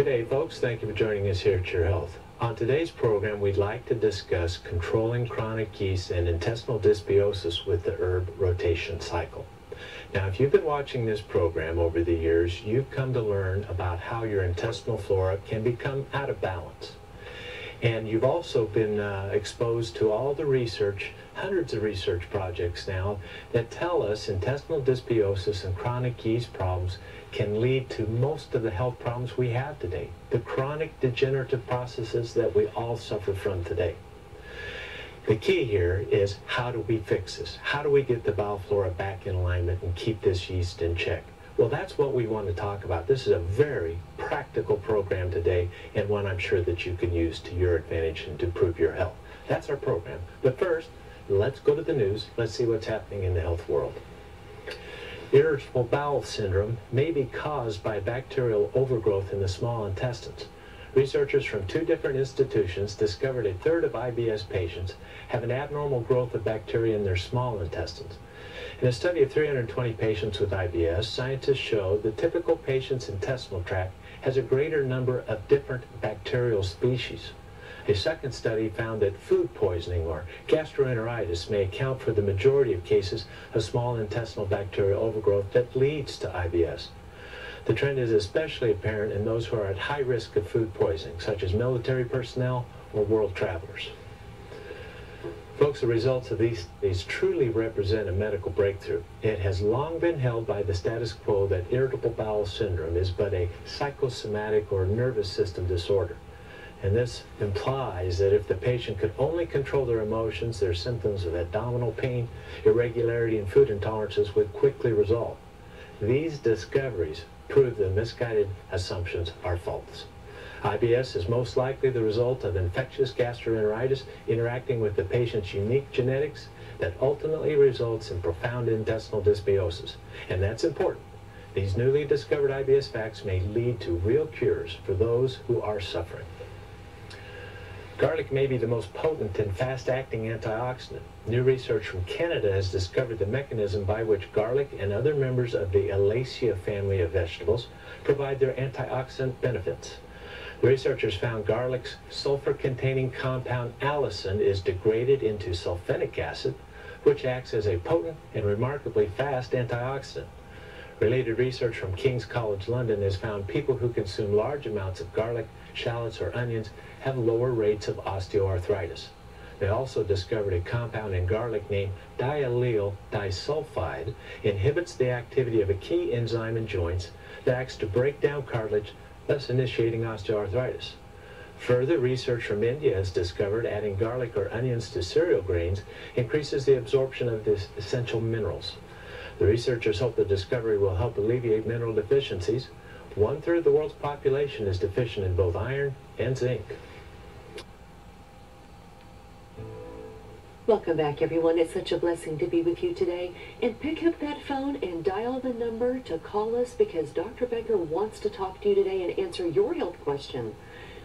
Good day, folks. Thank you for joining us here at Your Health. On today's program, we'd like to discuss controlling chronic yeast and intestinal dysbiosis with the herb rotation cycle. Now, if you've been watching this program over the years, you've come to learn about how your intestinal flora can become out of balance. And you've also been uh, exposed to all the research, hundreds of research projects now, that tell us intestinal dysbiosis and chronic yeast problems can lead to most of the health problems we have today, the chronic degenerative processes that we all suffer from today. The key here is how do we fix this? How do we get the bowel flora back in alignment and keep this yeast in check? Well, that's what we want to talk about. This is a very practical program today and one I'm sure that you can use to your advantage and to improve your health. That's our program. But first, let's go to the news. Let's see what's happening in the health world. Irritable bowel syndrome may be caused by bacterial overgrowth in the small intestines. Researchers from two different institutions discovered a third of IBS patients have an abnormal growth of bacteria in their small intestines. In a study of 320 patients with IBS, scientists showed the typical patient's intestinal tract has a greater number of different bacterial species. A second study found that food poisoning or gastroenteritis may account for the majority of cases of small intestinal bacterial overgrowth that leads to IBS. The trend is especially apparent in those who are at high risk of food poisoning, such as military personnel or world travelers. Folks, the results of these these truly represent a medical breakthrough. It has long been held by the status quo that irritable bowel syndrome is but a psychosomatic or nervous system disorder. And this implies that if the patient could only control their emotions, their symptoms of abdominal pain, irregularity, and food intolerances would quickly resolve. These discoveries prove the misguided assumptions are false. IBS is most likely the result of infectious gastroenteritis interacting with the patient's unique genetics that ultimately results in profound intestinal dysbiosis. And that's important. These newly discovered IBS facts may lead to real cures for those who are suffering. Garlic may be the most potent and fast-acting antioxidant. New research from Canada has discovered the mechanism by which garlic and other members of the Alliaceae family of vegetables provide their antioxidant benefits. The researchers found garlic's sulfur-containing compound allicin is degraded into sulfenic acid, which acts as a potent and remarkably fast antioxidant. Related research from King's College London has found people who consume large amounts of garlic, shallots, or onions have lower rates of osteoarthritis. They also discovered a compound in garlic named diallyl disulfide inhibits the activity of a key enzyme in joints that acts to break down cartilage, thus initiating osteoarthritis. Further research from India has discovered adding garlic or onions to cereal grains increases the absorption of the essential minerals. The researchers hope the discovery will help alleviate mineral deficiencies. One third of the world's population is deficient in both iron and zinc. Welcome back, everyone. It's such a blessing to be with you today. And pick up that phone and dial the number to call us because Dr. Becker wants to talk to you today and answer your health question.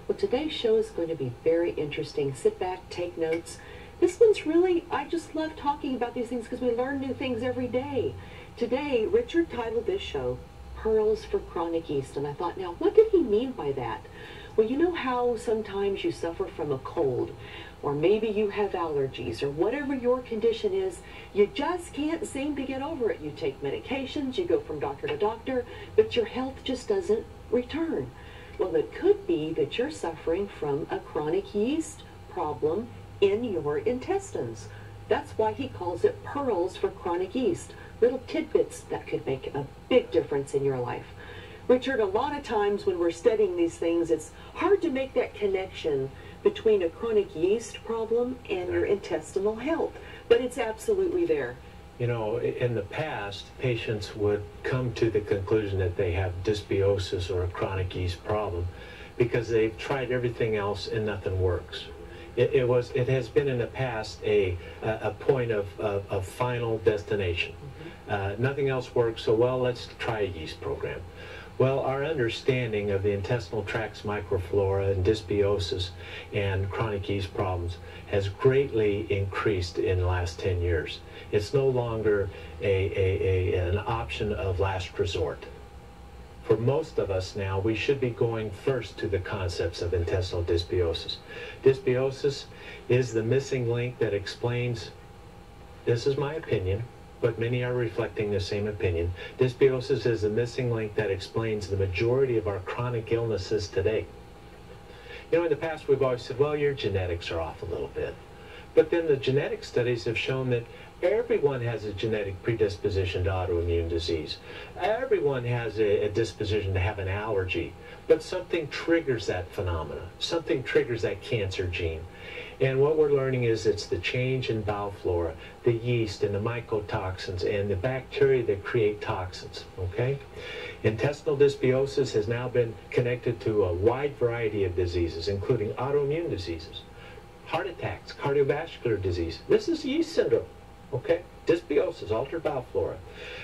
Well, today's show is going to be very interesting. Sit back, take notes. This one's really, I just love talking about these things because we learn new things every day. Today, Richard titled this show, Pearls for Chronic Yeast. And I thought, now, what did he mean by that? Well, you know how sometimes you suffer from a cold or maybe you have allergies, or whatever your condition is, you just can't seem to get over it. You take medications, you go from doctor to doctor, but your health just doesn't return. Well, it could be that you're suffering from a chronic yeast problem in your intestines. That's why he calls it pearls for chronic yeast, little tidbits that could make a big difference in your life. Richard, a lot of times when we're studying these things, it's hard to make that connection between a chronic yeast problem and your intestinal health, but it's absolutely there. You know, in the past, patients would come to the conclusion that they have dysbiosis or a chronic yeast problem because they've tried everything else and nothing works. It, it was, it has been in the past a, a point of, of, of final destination. Mm -hmm. uh, nothing else works, so well, let's try a yeast program. Well, our understanding of the intestinal tract's microflora and dysbiosis and chronic yeast problems has greatly increased in the last 10 years. It's no longer a, a, a, an option of last resort. For most of us now, we should be going first to the concepts of intestinal dysbiosis. Dysbiosis is the missing link that explains, this is my opinion, but many are reflecting the same opinion. Dysbiosis is the missing link that explains the majority of our chronic illnesses today. You know, in the past we've always said, well, your genetics are off a little bit. But then the genetic studies have shown that everyone has a genetic predisposition to autoimmune disease. Everyone has a, a, disposition to have an allergy. But something triggers that phenomena. Something triggers that cancer gene. And what we're learning is it's the change in bowel flora, the yeast and the mycotoxins and the bacteria that create toxins, okay? Intestinal dysbiosis has now been connected to a wide variety of diseases, including autoimmune diseases, heart attacks, cardiovascular disease. This is yeast syndrome, okay? Dysbiosis, altered bowel flora,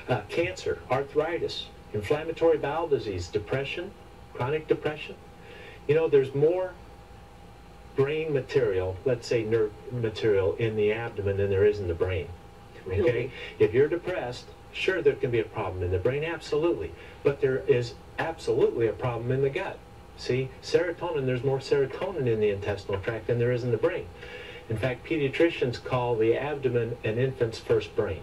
uh, cancer, arthritis, inflammatory bowel disease, depression, chronic depression. You know, there's more brain material, let's say nerve material, in the abdomen than there is in the brain. Okay? If you're depressed, sure, there can be a problem in the brain, absolutely. But there is absolutely a problem in the gut. See, serotonin, there's more serotonin in the intestinal tract than there is in the brain. In fact, pediatricians call the abdomen an infant's first brain.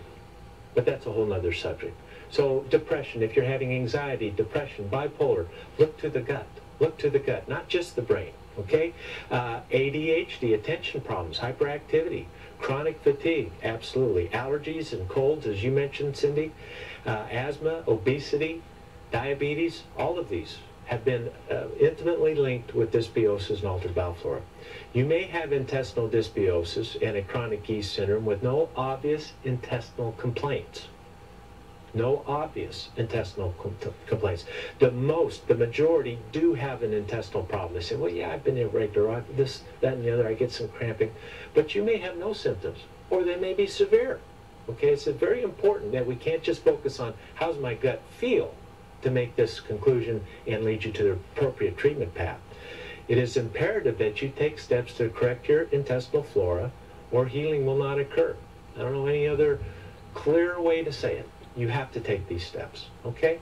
But that's a whole nother subject. So depression, if you're having anxiety, depression, bipolar, look to the gut. Look to the gut, not just the brain. Okay? Uh, ADHD, attention problems, hyperactivity, chronic fatigue, absolutely. Allergies and colds, as you mentioned, Cindy, uh, asthma, obesity, diabetes, all of these have been uh, intimately linked with dysbiosis and altered bowel flora. You may have intestinal dysbiosis and a chronic yeast syndrome with no obvious intestinal complaints no obvious intestinal com complaints. The most, the majority do have an intestinal problem. They say, well, yeah, I've been irregular, I, this, that, and the other, I get some cramping. But you may have no symptoms, or they may be severe. Okay, it's very important that we can't just focus on how's my gut feel to make this conclusion and lead you to the appropriate treatment path. It is imperative that you take steps to correct your intestinal flora or healing will not occur. I don't know any other clear way to say it you have to take these steps, okay?